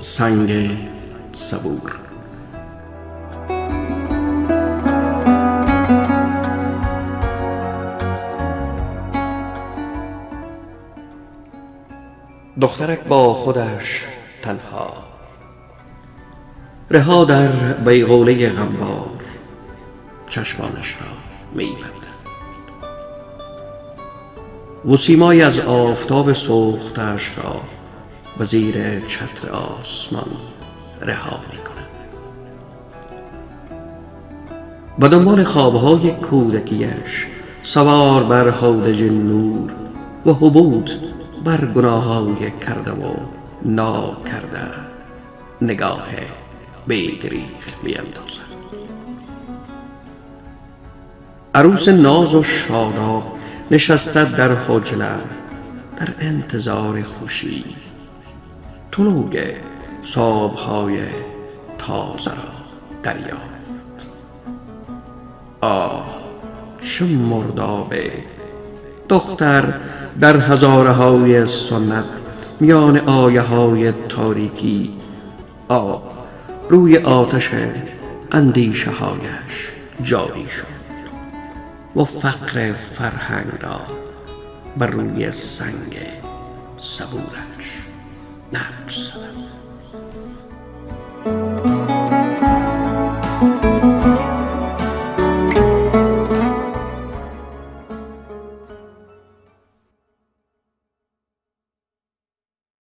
سنگ صبور. دخترک با خودش تنها. رها در بیغوله غمبار. چشمانش را می و سیمایی از آفتاب سوختش را به زیر چتر آسمان رها می کند و دنبال خوابهای کودکیش سوار بر هودج نور و حبود بر گناههای کرده و کرده نگاه بیدریغ میاندازد عروس ناز و شاداب نشسته در حجله در انتظار خوشی. تنوگ صابهای تازه را دریافت. آه چه مردابه دختر در هزاره های سنت میان آیه های تاریکی آب روی آتش اندیشه هایش جاری شد و فقر فرهنگ را بر روی سنگ صبورش 难吃了。